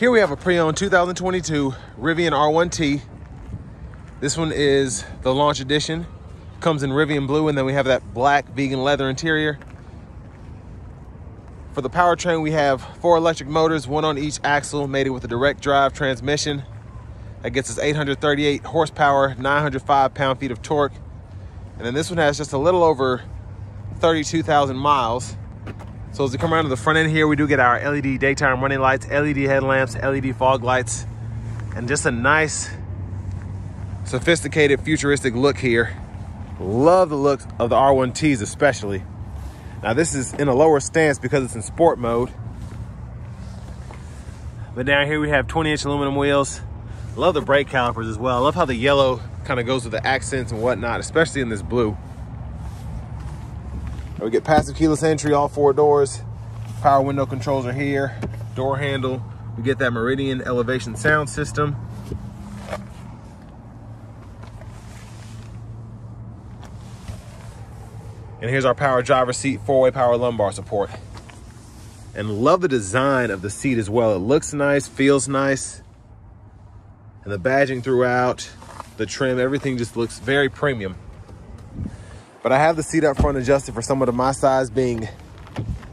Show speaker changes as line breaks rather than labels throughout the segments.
Here we have a pre-owned 2022 Rivian R1T. This one is the launch edition. Comes in Rivian blue and then we have that black vegan leather interior. For the powertrain, we have four electric motors, one on each axle, mated with a direct drive transmission. That gets us 838 horsepower, 905 pound-feet of torque. And then this one has just a little over 32,000 miles. So as we come around to the front end here, we do get our LED daytime running lights, LED headlamps, LED fog lights, and just a nice, sophisticated, futuristic look here. Love the look of the R1Ts especially. Now this is in a lower stance because it's in sport mode. But down here we have 20 inch aluminum wheels. Love the brake calipers as well. I love how the yellow kind of goes with the accents and whatnot, especially in this blue. We get passive keyless entry, all four doors. Power window controls are here. Door handle. We get that Meridian elevation sound system. And here's our power driver seat, four-way power lumbar support. And love the design of the seat as well. It looks nice, feels nice. And the badging throughout, the trim, everything just looks very premium. But I have the seat up front adjusted for someone of my size being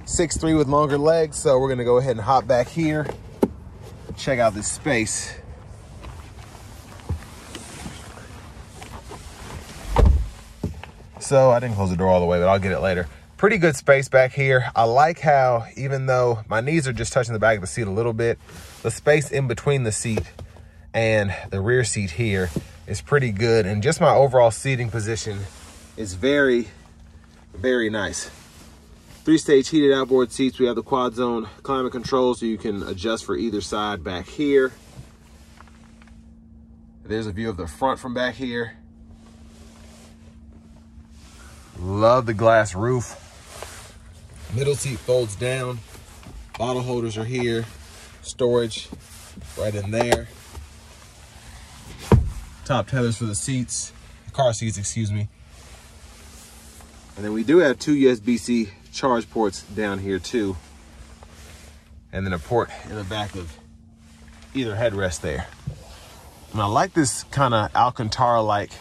6'3 with longer legs. So we're gonna go ahead and hop back here, check out this space. So I didn't close the door all the way, but I'll get it later. Pretty good space back here. I like how, even though my knees are just touching the back of the seat a little bit, the space in between the seat and the rear seat here is pretty good. And just my overall seating position is very, very nice. Three-stage heated outboard seats. We have the quad zone climate control so you can adjust for either side back here. There's a view of the front from back here. Love the glass roof. Middle seat folds down. Bottle holders are here. Storage right in there. Top tethers for the seats, car seats, excuse me. And then we do have two USB-C charge ports down here too. And then a port in the back of either headrest there. And I like this kind of Alcantara-like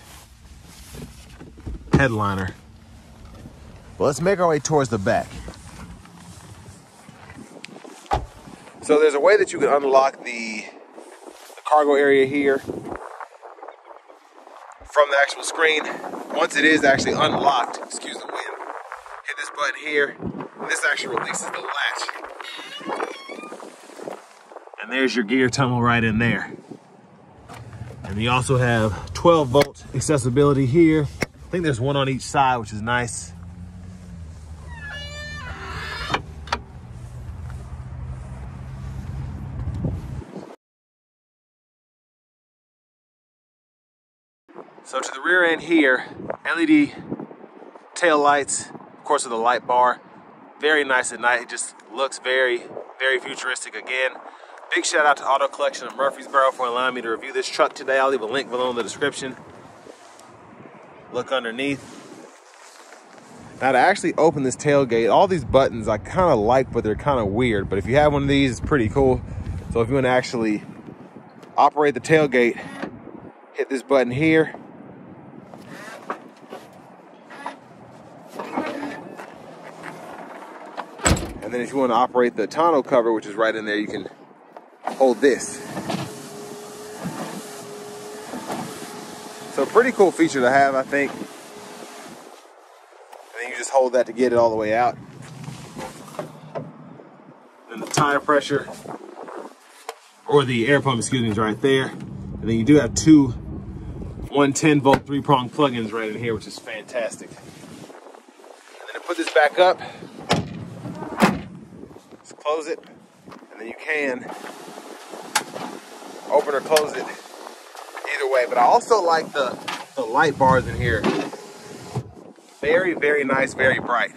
headliner. But let's make our way towards the back. So there's a way that you can unlock the, the cargo area here from the actual screen. Once it is actually unlocked, excuse the wind, hit this button here, this actually releases the latch. And there's your gear tunnel right in there. And you also have 12 volt accessibility here. I think there's one on each side, which is nice. End here, LED tail lights, of course with a light bar. Very nice at night. It just looks very, very futuristic again. Big shout out to Auto Collection of Murfreesboro for allowing me to review this truck today. I'll leave a link below in the description. Look underneath. Now to actually open this tailgate, all these buttons I kind of like, but they're kind of weird. But if you have one of these, it's pretty cool. So if you want to actually operate the tailgate, hit this button here. And then if you want to operate the tonneau cover, which is right in there, you can hold this. So pretty cool feature to have, I think. And then you just hold that to get it all the way out. And the tire pressure, or the air pump, excuse me, is right there. And then you do have two 110 volt three prong plugins right in here, which is fantastic. And then to put this back up, close it, and then you can open or close it either way. But I also like the, the light bars in here. Very, very nice, very bright.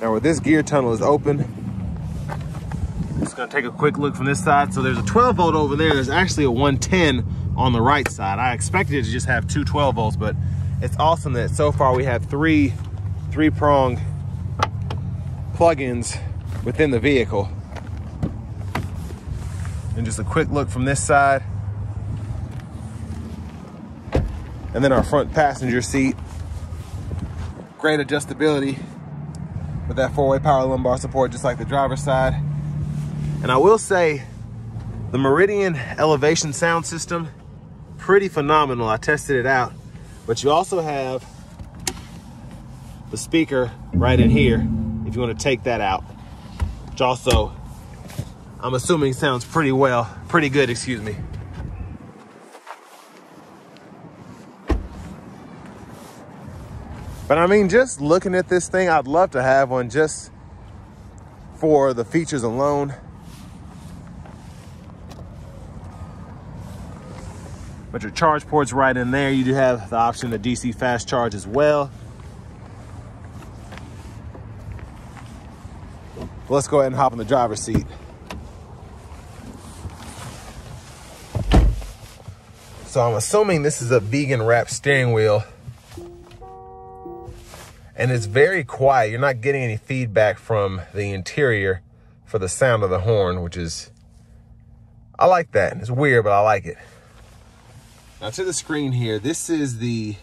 Now where this gear tunnel is open, just gonna take a quick look from this side. So there's a 12 volt over there. There's actually a 110 on the right side. I expected it to just have two 12 volts, but it's awesome that so far we have three three prong plugins within the vehicle. And just a quick look from this side. And then our front passenger seat. Great adjustability with that four-way power lumbar support, just like the driver's side. And I will say, the Meridian elevation sound system, pretty phenomenal. I tested it out. But you also have the speaker right in here if you want to take that out. Which also, I'm assuming sounds pretty well, pretty good, excuse me. But I mean, just looking at this thing, I'd love to have one just for the features alone. But your charge port's right in there. You do have the option of DC fast charge as well. Let's go ahead and hop in the driver's seat. So I'm assuming this is a vegan wrap steering wheel and it's very quiet. You're not getting any feedback from the interior for the sound of the horn, which is, I like that. It's weird, but I like it. Now to the screen here, this is the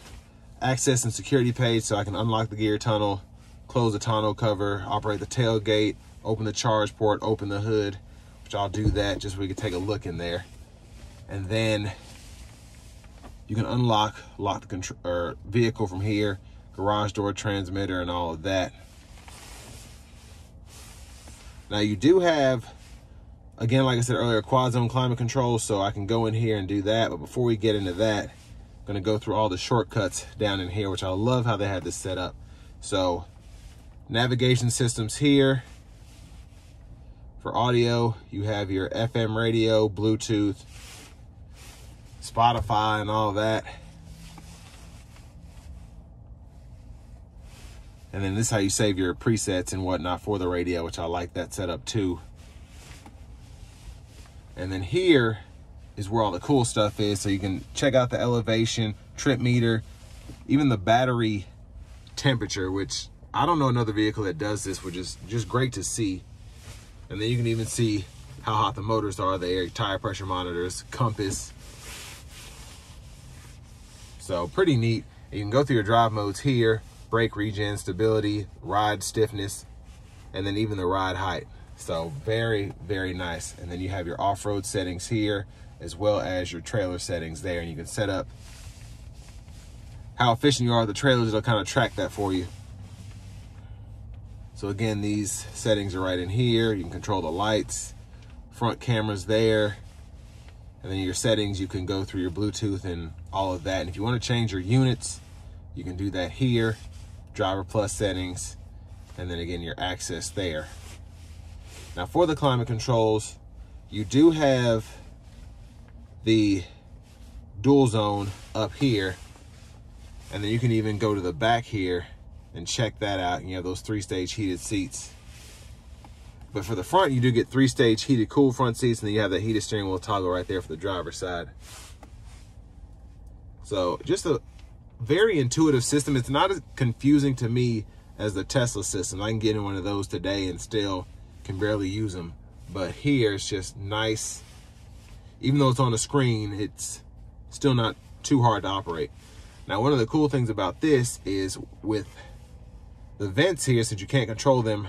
access and security page so I can unlock the gear tunnel, close the tonneau cover, operate the tailgate, open the charge port, open the hood, which I'll do that just so we can take a look in there. And then you can unlock, lock the control, or vehicle from here, garage door transmitter and all of that. Now you do have, again, like I said earlier, quad zone climate control, so I can go in here and do that. But before we get into that, I'm gonna go through all the shortcuts down in here, which I love how they had this set up. So navigation systems here. For audio, you have your FM radio, Bluetooth, Spotify and all that. And then this is how you save your presets and whatnot for the radio, which I like that setup too. And then here is where all the cool stuff is. So you can check out the elevation, trip meter, even the battery temperature, which I don't know another vehicle that does this, which is just great to see. And then you can even see how hot the motors are there, tire pressure monitors, compass. So pretty neat. You can go through your drive modes here brake regen, stability, ride stiffness, and then even the ride height. So very, very nice. And then you have your off-road settings here, as well as your trailer settings there. And you can set up how efficient you are. The trailers will kind of track that for you. So again, these settings are right in here. You can control the lights, front cameras there. And then your settings, you can go through your Bluetooth and all of that. And if you want to change your units, you can do that here driver plus settings, and then again, your access there. Now for the climate controls, you do have the dual zone up here, and then you can even go to the back here and check that out. You have those three stage heated seats. But for the front, you do get three stage heated cool front seats, and then you have that heated steering wheel toggle right there for the driver's side. So just a very intuitive system. It's not as confusing to me as the Tesla system. I can get in one of those today and still can barely use them. But here it's just nice. Even though it's on the screen, it's still not too hard to operate. Now, one of the cool things about this is with the vents here, since you can't control them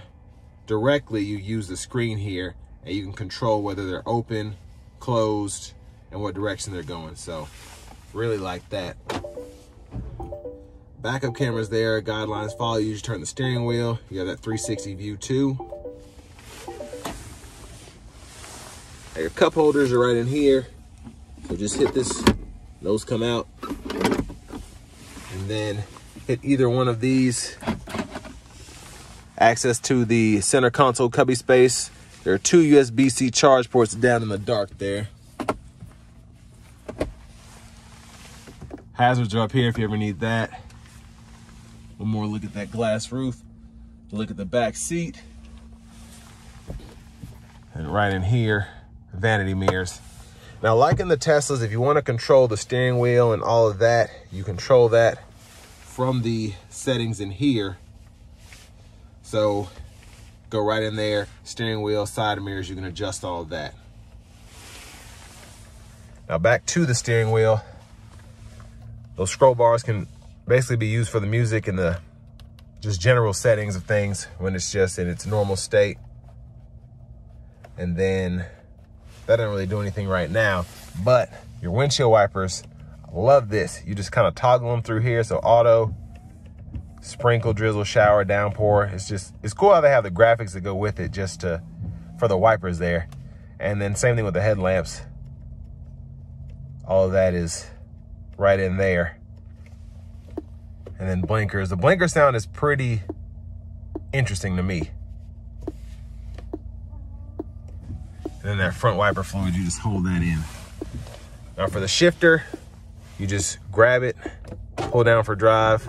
directly, you use the screen here and you can control whether they're open, closed, and what direction they're going. So really like that. Backup cameras there, guidelines follow you. Just turn the steering wheel. You have that 360 view too. Now your cup holders are right in here. So just hit this, those come out. And then hit either one of these. Access to the center console cubby space. There are two USB-C charge ports down in the dark there. Hazards are up here if you ever need that. One more look at that glass roof. Look at the back seat. And right in here, vanity mirrors. Now, like in the Teslas, if you want to control the steering wheel and all of that, you control that from the settings in here. So go right in there. Steering wheel, side mirrors, you can adjust all of that. Now back to the steering wheel. Those scroll bars can basically be used for the music and the just general settings of things when it's just in its normal state. And then that doesn't really do anything right now, but your windshield wipers, I love this. You just kind of toggle them through here. So auto, sprinkle, drizzle, shower, downpour. It's just, it's cool how they have the graphics that go with it just to, for the wipers there. And then same thing with the headlamps. All that is right in there. And then blinkers. The blinker sound is pretty interesting to me. And then that front wiper fluid, you just hold that in. Now for the shifter, you just grab it, pull down for drive,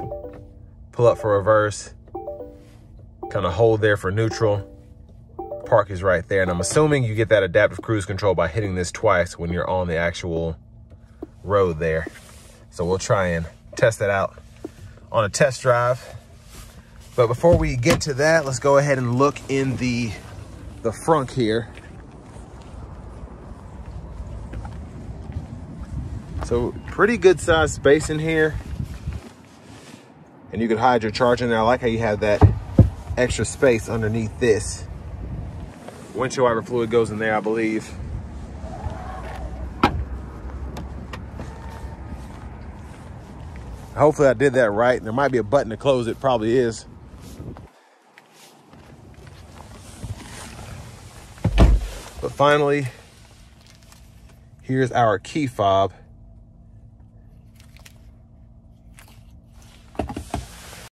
pull up for reverse, kind of hold there for neutral. Park is right there. And I'm assuming you get that adaptive cruise control by hitting this twice when you're on the actual road there. So we'll try and test that out on a test drive. But before we get to that, let's go ahead and look in the, the front here. So pretty good size space in here. And you can hide your charger in there. I like how you have that extra space underneath this. Windshield wiper fluid goes in there, I believe. Hopefully I did that right. There might be a button to close it, probably is. But finally, here's our key fob